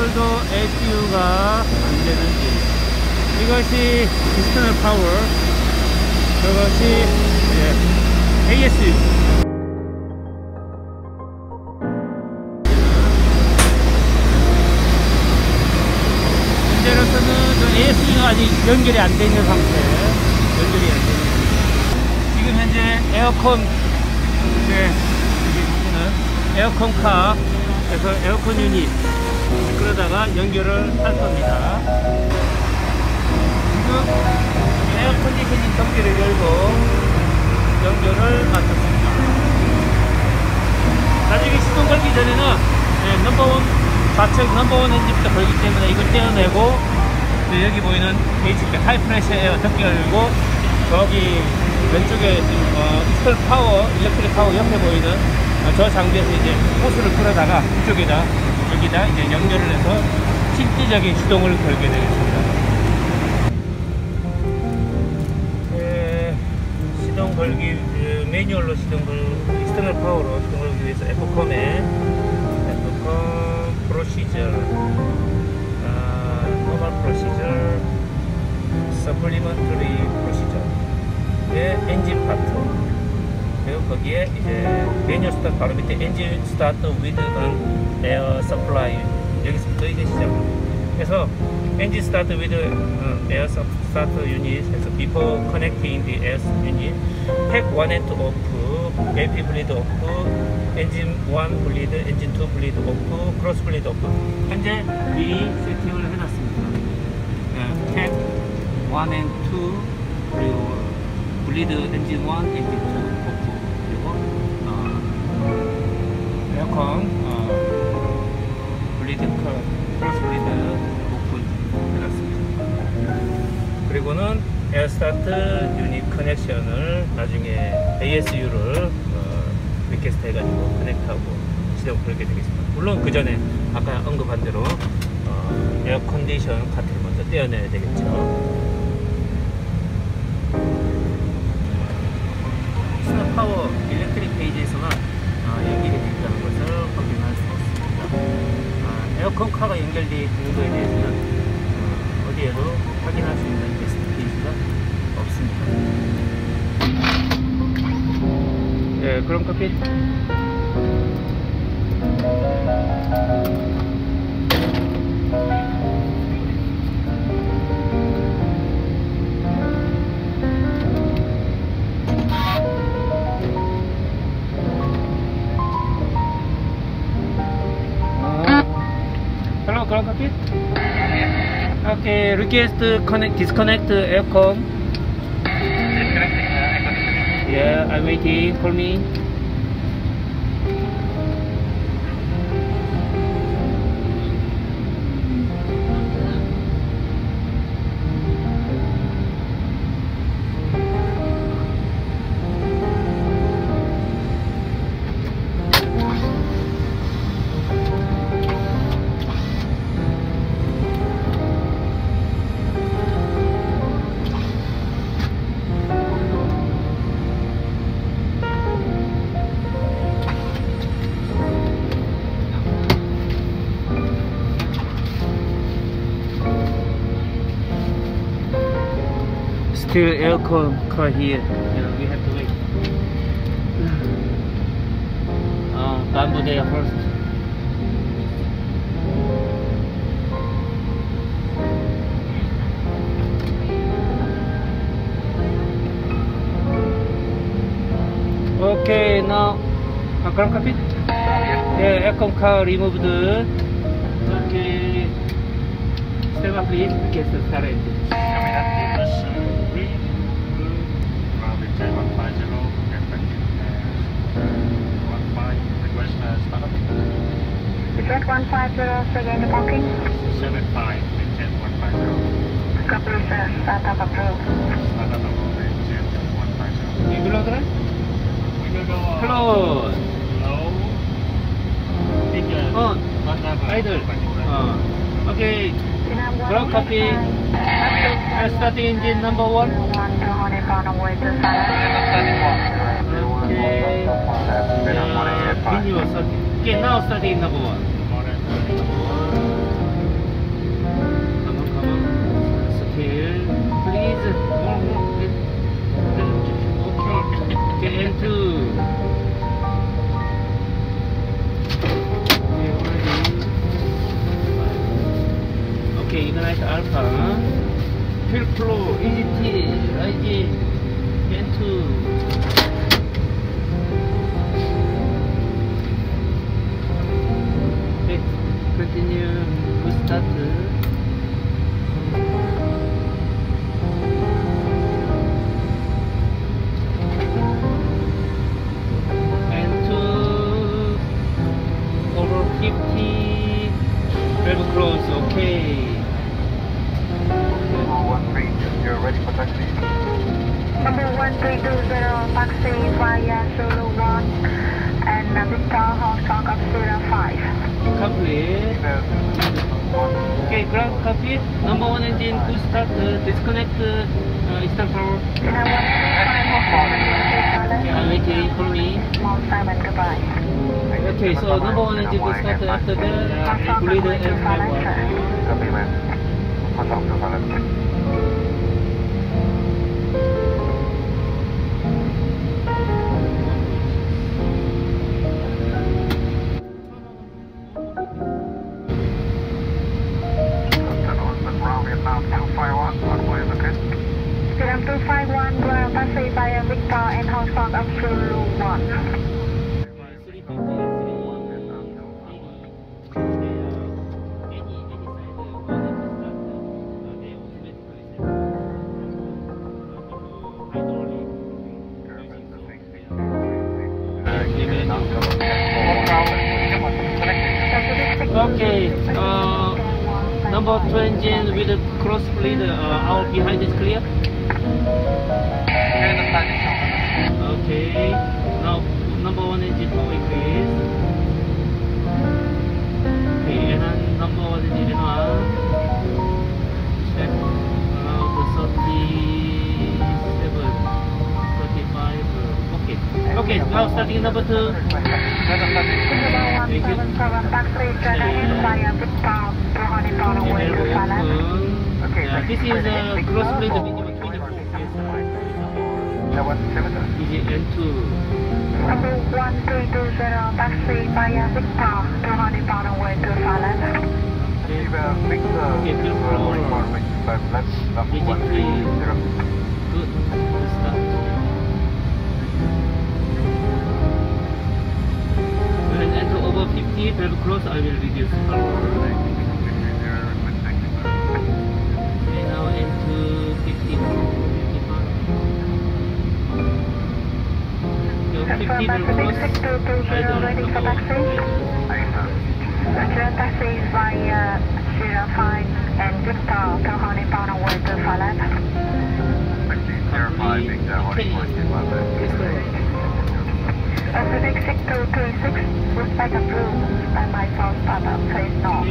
오늘도 APU가 안 되는지. 이것이 피스톤 파워 저것이 예, ASU 현재로서는 저 ASU가 아직 연결이 안돼 있는 상태. 연결이 안돼 있는 상태. 지금 현재 에어컨 네, 여기 보시는 에어컨 카 그래서 에어컨 유닛 그러다가 연결을 할 겁니다. 지금 에어컨디셔닝 경기를 열고 연결을 마쳤습니다. 나중에 시동 걸기 전에는 네, 넘버원 좌측 넘버원 엔진부터 걸기 때문에 이걸 떼어내고 네, 여기 보이는 HP 하이프레셔 에어 덮개 열고 저기 왼쪽에 어, 익스털 파워 일렉트릭 파워 옆에 보이는 어, 저 장비에서 이제 호스를 끌어다가 이쪽에다 여기다 이제 연결을 해서 실질적인 시동을 걸게 되겠습니다. 예, 시동 걸기 그 매뉴얼로 시동 걸 익스터널 파워로 시동 걸기 위해서 에코컴에 에코컴 프로시저 아, 노멀 프로시저 서플리먼터리 프로시저의 엔진 파트 그리고 거기에 이제 매뉴얼 스타트 바로 밑에 엔진 스타트 위드 에어 서플라이 여기서부터 이제 시작합니다. 그래서 엔진 스타트 위드 에어 스타트 유닛 해서 before connecting the air unit pack 1 and 2 off AP bleed off 엔진 1 bleed 엔진 2 bleed off 크로스 bleed off 현재 미리 세팅을 해놨습니다. 네, pack 1 and 2 그리고 bleed 엔진 1 엔진 2 어, 에어컨 어, 블리드 커, 크로스 블리드 오픈 해놨습니다. 그리고는 에어스타트 유닛 커넥션을 나중에 ASU를 어, 리퀘스트 해가지고 커넥트하고 시동 걸게 되겠습니다. 물론 그 전에 아까 언급한 대로 어, 에어 컨디션 카트를 먼저 떼어내야 되겠죠. 아, 에어컨 카가 연결되어 있는 거에 대해서는 어, 어디에도 확인할 수 있는 베스트 페이지가 없습니다. 예, 그럼 커피. Ground. Okay, request to connect, disconnect the aircon. Yeah, I'm waiting. Call me. Still aircon car here. Yeah, we have to wait. Uh, Bamboo there first. Okay, now uh, ground carpet. Yeah, aircon car removed. Okay. Step up, please. Get started. Jet 150, again the parking. Copy, sir. Startup approved. You below that? Close. On. Idle. Uh, okay. Ground copy. Uh, starting engine number one. One to Honeycomb on way to Salad. Okay. Uh. Okay, now starting number one. 플로우, ADT, taxi via Zulu 1 and uh, Victor Hong Kong of 05. Complete. Okay, ground copy. Number one engine, good start, uh, disconnect, uh, eastern power. Okay, I'm waiting for me. Small Simon, goodbye. Okay, so number one engine, good start after that, bleed and power. Okay, uh, number 20 with a cross bleed, uh, our behind is clear. Okay, now number one engine to increase. Okay, and then number one engine one. Check around the 37, 35. Okay, okay, now starting number two. This is a cross plate minimum 24 Number 1320 via Victor to over 50, very close, I will reduce power. Okay, now into 50. 55. So 50 Confirm will Pacific close. 6220 ready for taxi. Return taxi via 05 and Victor to Honeypot away to Salad. Pacific 6236, respect approved. Standby for startup, phase north.